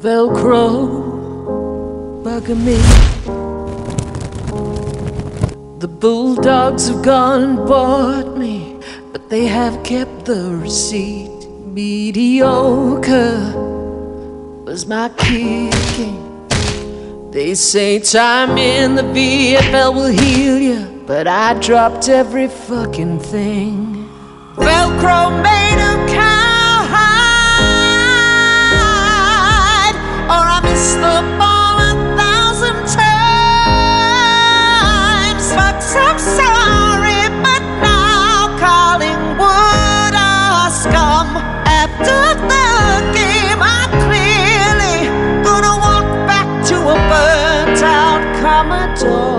Velcro bugging me. The bulldogs have gone and bought me, but they have kept the receipt. Mediocre was my kicking. They say time in the VFL will heal you, but I dropped every fucking thing. Velcro. a burnt out commodore.